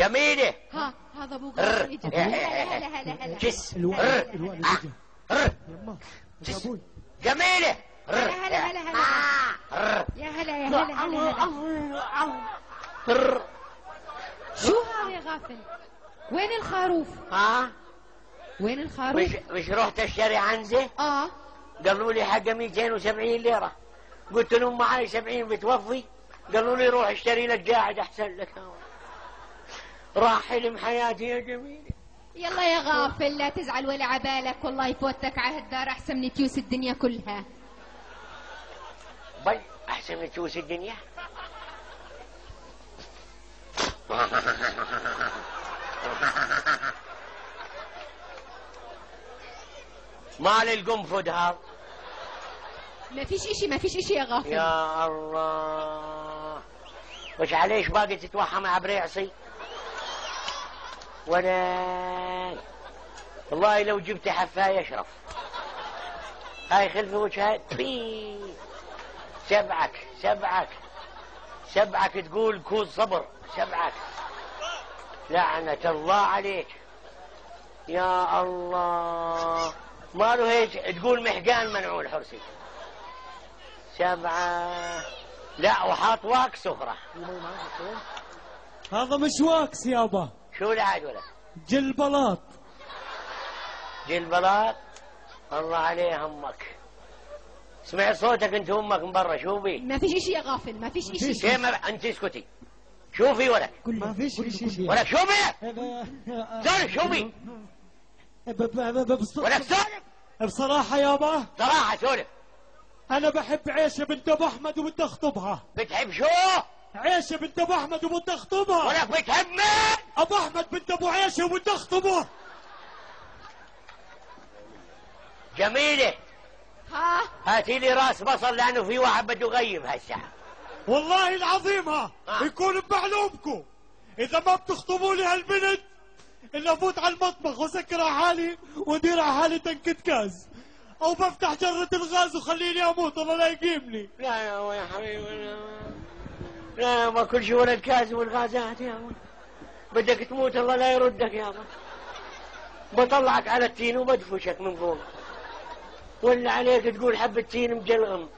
جميلة. ها هذا أبو يجي هلا هلا هلا هلا جس. الوالد آه. يما جميلة. هلا هلا هلا. رر. يا هلا يا هلا هلا هلا. شو؟ هذا يا غافل. وين الخروف؟ ها وين الخروف؟ مش مش رحت أشتري عنزة؟ آه. قالوا لي حق 270 ليرة. قلت لهم معاي 70 بتوفي؟ قالوا لي روح اشتري لك قاعد أحسن لك. راح حلم حياتي يا جميل. يلا يا غافل لا تزعل ولا عبالك والله يفوتك على هالدار أحسن من تيوس الدنيا كلها. بل أحسن من تشوس الدنيا؟ مال القنفذ هذا ما فيش إشي ما فيش إشي يا غافل. يا الله. وش عليش باقي تتوحى مع بريعصي؟ ولا والله لو جبت حفاية أشرف. هاي خلف وجهها سبعك سبعك. سبعك تقول كون صبر. سبعك. لعنة الله عليك. يا الله. ماله هيك تقول محقان منعول حرسي سبعة. لا وحاط واكس أخرى هذا مش واكس يابا. شو العاد ولا؟ جل بلاط. جيل بلاط؟ الله عليه همك. سمعت صوتك انت أمك من برا شو بي ما فيش إشي يا غافل ما فيش إشي. شيء ما انت اسكتي. شوفي ولك ما فيش شيء ولك شو بي سولف شو بي ولك سولف بصراحة يابا صراحة سولف أنا بحب عيشة بنت أبو أحمد وبدي أخطبها. بتحب شو؟ عيشة بنت أبو أحمد وبدي أخطبها. ولك بتحب مين؟ أبو أحمد بنت أبو عيشة وبدي أخطبه جميلة. ها؟ هاتي لي راس بصل لأنه في واحد بده يغيب هالساعة والله العظيم ها آه. يكون بمعلومكم. إذا ما بتخطبوا لي هالبنت إلا أفوت على المطبخ وسكر على حالي وأدير على حالي تنكة كاز. أو بفتح جرة الغاز وخليني أموت الله لا يقيمني. لا يا حبيبي لا لا ما كل شيء ولا الكاز والغازات يا أبوي بدك تموت الله لا يردك يا أبوي بطلعك على التين وبدفشك من فوق ولا عليك تقول حبة تين مجلغم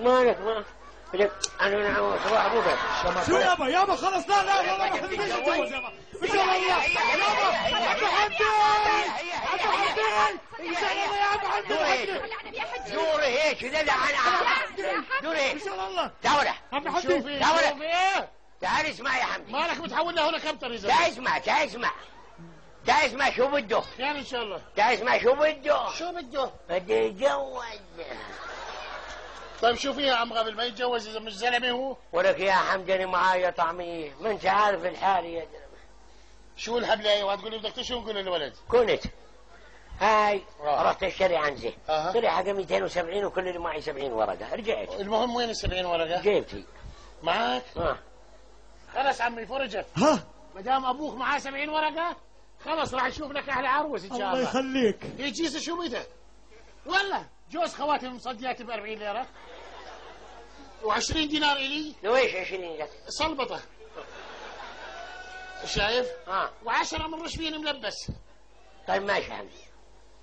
مالك ما بدك أنا نعم صباح ابو بكر شو يابا يابا خلص لا لا لا لا ما خلينيش اتجوز يابا شاء الله يابا عبد حمدي عبد حمدي ان شاء الله يا عبد حمدي دور هيك لا لا أنا دور ان شاء الله تعال عبد حمدي تعال تعال اسمع يا حمدي. مالك متحول هنا كم طريقة تعال اسمع تعال اسمع. تعال اسمع شو بده. يعني إن شاء الله. تعال اسمع شو بده. شو بده؟ بده يتجوز. طيب شو فيها عم غافل ما يتجوز إذا مش زلمة هو؟ ولك يا حمدي أنا معايا طعمية. ما انت عارف الحال يا زلمه شو الحبلة وهتقول لي بدك تشو نقول للولد. كنت. هاي آه. رحت اشتري عنزه أها. طلع حق 270 وكل اللي معي 70 ورقة. رجعت المهم وين ال 70 ورقة؟ جيبتي. معك ها خلص عمي فرجت ها؟ ما دام أبوك معاه 70 ورقة خلص راح نشوف لك أحلى عروس إن شاء الله الله. يخليك. يجيز شو بدك ولا جوز خواتم مصدياتي ب 40 ليرة. و20 دينار إلي. لو إيش 20 لك صلبطة. شايف؟ ها و10 من رشفين ملبس. طيب ماشي حمدي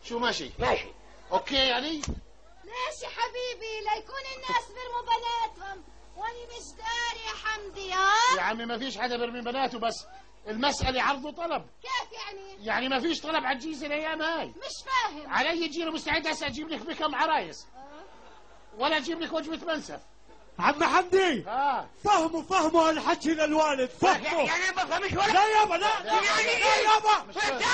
شو ماشي؟ ماشي. okay يعني؟ ماشي حبيبي ليكون الناس بيرموا بناتهم وأنا مش داري يا حمدي ها يا عمي ما فيش حدا بيرمي بناته بس. المسألة عرض وطلب. كيف يعني؟ يعني ما فيش طلب على الجيزة الأيام هاي. مش فاهم. علي يجينا مستعد هسه أجيب لك بكم عرايس؟ ولا أجيب لك وجبة منسف. عم حمدي آه. فهموا فهموا هالحكي للوالد فهموا. يعني ما بفهمش ولا لا يابا لا. يعني لا يابا؟ مش قصدي.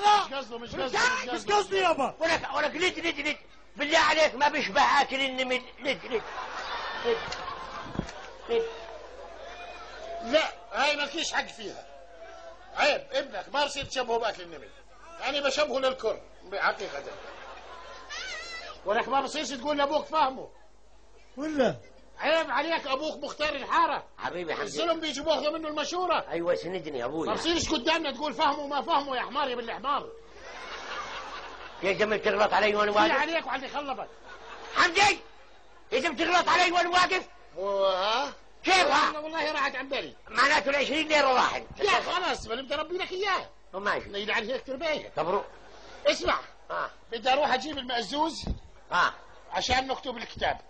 لا مش قصده مش قصده مش. قصدي يابا ولك ولك لد لد لد بالله عليك ما بيشبه اكل النمل لد لد لد لا هاي مالكيش حق فيها. عيب ابنك ما بصير تشبهه بأكل النمل. يعني بشبهه للكر حقيقة ولك ما بصيرش تقول لأبوك فهمه ولا؟ عيب عليك أبوك مختار الحارة. حبيبي حمدي الظلم بيجوا بياخذوا منه المشورة. أيوه سندني يا ما أبوي بصيرش قدامنا تقول فهمه وما فهمه يا حمار يا بنت الحمار يا زلمه تغلط علي وأنا واقف؟ عليك وعلي خلبك حمدي! لازم تغلط علي وأنا واقف؟ ها؟ كيفها؟ والله- والله راحت عن بالي. معناته ال 20 ليرة واحد. يا خلاص ما نبدأ ربي لك إياه. ماشي نيل تربيه طب روح اسمع. آه. بدي أروح أجيب المأزوز آه. عشان نكتب الكتاب.